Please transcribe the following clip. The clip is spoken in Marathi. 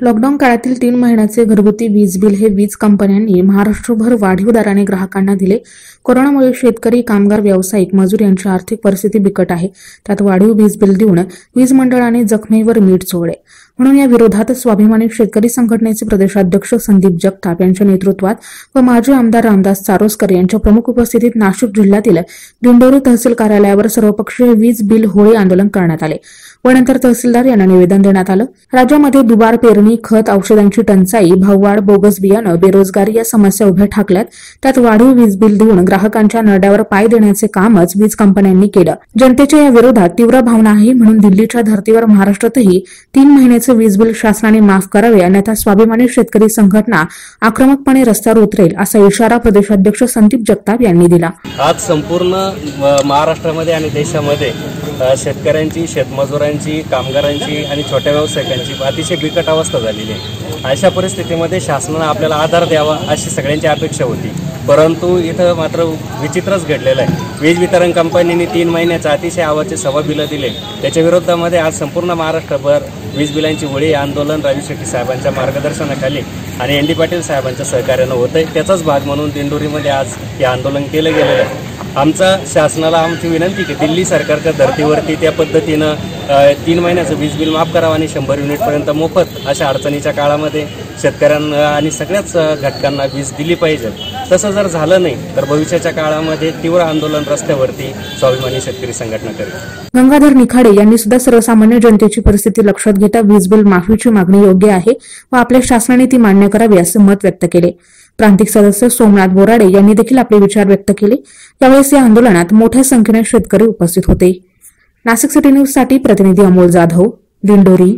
लॉकडाऊन काळातील तीन महिन्याचे घरगुती वीज बिल हे वीज कंपन्यांनी महाराष्ट्रभर वाढीव दराने ग्राहकांना दिले. कोरोनामुळे शेतकरी कामगार व्यावसायिक मजूर यांची आर्थिक परिस्थिती बिकट आहे. त्यात वाढीव वीज बिल देऊन वीज मंडळाने जखमेवर मीठ चोळले. म्हणून या विरोधात स्वाभिमानी शेतकरी संघटनेचे प्रदेशाध्यक्ष संदीप जगताप यांच्या नेतृत्वात व माजी आमदार रामदास चारोस्कर यांच्या प्रमुख उपस्थितीत नाशिक जिल्ह्यातील दिंडोरी तहसील कार्यालयावर सर्वपक्षीय वीज बिल होळी आंदोलन करण्यात आले. व नंतर तहसीलदार यांना निवेदन देण्यात आलं. राज्यामध्ये दुबार पेरणी खत औषधांची टंचाई भाववाढ बोगस बियाणं बेरोजगारी या समस्या उभ्या ठाकल्यात. त्यात वाढीव वीज बिल देऊन ग्राहकांच्या नरड्यावर पाय देण्याचे कामच वीज कंपन्यांनी केलं. जनतेच्या या विरोधात तीव्र भावना आहे म्हणून दिल्लीच्या धर्तीवर महाराष्ट्रातही तीन महिन्याचे वीज बिल शासनाने माफ करावे अन्यथा स्वाभिमानी शेतकरी संघटना आक्रमकपणे रस्त्यावर उतरेल असा इशारा प्रदेशाध्यक्ष संदीप जगताप यांनी दिला. आज संपूर्ण महाराष्ट्रामध्ये आणि देशामध्ये शेतकऱ्यांची शेतमजुरांची कामगारांची आणि छोट्या व्यावसायिकांची अतिशय बिकट अवस्था झालेली आहे. अशा परिस्थितीमध्ये शासनानं आपल्याला आधार द्यावा अशी सगळ्यांची अपेक्षा होती. परंतु इथं मात्र विचित्रच घडलेलं आहे. वीज वितरण कंपनीने तीन महिन्याचा अतिशय आवाचे सभा बिलं दिले. त्याच्या विरोधामध्ये आज संपूर्ण महाराष्ट्रभर वीज बिलांची होळी आंदोलन राजू शेट्टी साहेबांच्या मार्गदर्शनाखाली आणि एन डी पाटील साहेबांच्या सहकार्यानं होतंय. त्याचाच भाग म्हणून दिंडोरीमध्ये आज हे आंदोलन केलं गेलेलं आहे. आमचा शासनाला आमची विनंती की दिल्ली सरकारच्या धर्तीवरती त्या पद्धतीनं तीन महिन्याचं वीज बिल माफ करावं आणि शंभर युनिटपर्यंत मोफत अशा अडचणीच्या काळामध्ये शेतकऱ्यांना आणि सगळ्याच घटकांना वीज दिली पाहिजे. तसं जर झालं नाही तर भविष्याच्या काळामध्ये तीव्र आंदोलन रस्त्यावरती स्वाभिमानी शेतकरी संघटना करेल. गंगाधर निखाडे यांनी सुद्धा सर्वसामान्य जनतेची परिस्थिती लक्षात घेता वीज बिल माफीची मागणी योग्य आहे व आपल्या शासनाने ती मान्य करावी असे मत व्यक्त केले. प्रांतिक सदस्य सोमनाथ बोराडे यांनी देखील आपले विचार व्यक्त केले. यावेळेस या आंदोलनात मोठ्या संख्येने शेतकरी उपस्थित होते. नाशिक सिटी न्यूजसाठी प्रतिनिधी अमोल जाधव दिंडोरी